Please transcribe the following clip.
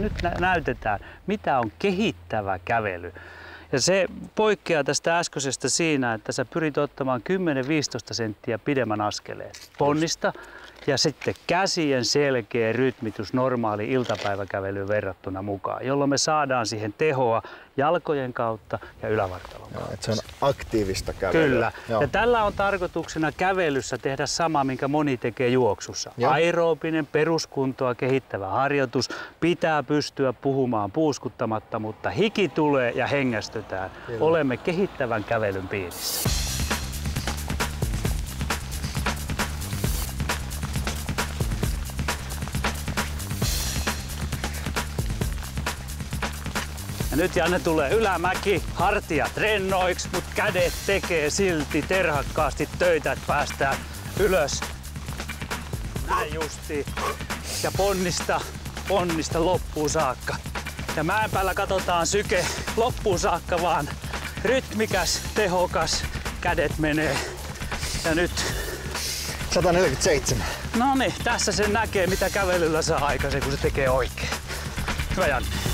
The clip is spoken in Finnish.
Nyt nä- näytetään, mitä on kehittävä kävely. Ja se poikkeaa tästä äskeisestä siinä, että sä pyrit ottamaan 10-15 senttiä pidemmän askeleen. Ponnista ja sitten käsien selkeä rytmitys normaali iltapäiväkävelyyn verrattuna mukaan, jolloin me saadaan siihen tehoa jalkojen kautta ja ylävartalon kautta. Että se on aktiivista kävelyä. Kyllä. Joo. Ja tällä on tarkoituksena kävelyssä tehdä sama, minkä moni tekee juoksussa. Joo. Aeroobinen, peruskuntoa kehittävä harjoitus. Pitää pystyä puhumaan puuskuttamatta, mutta hiki tulee ja hengästytään. Kyllä. Olemme kehittävän kävelyn piirissä. Ja nyt Janne tulee ylämäki, hartiat rennoiksi, mutta kädet tekee silti terhakkaasti töitä, että päästään ylös. Näin justi. Ja ponnista, ponnista loppuun saakka. Ja mäen päällä katsotaan syke loppuun saakka vaan rytmikäs, tehokas, kädet menee. Ja nyt, 147. no niin, tässä sen näkee mitä kävelyllä saa aikaisemmin, kun se tekee oikein. Hyvä Janne.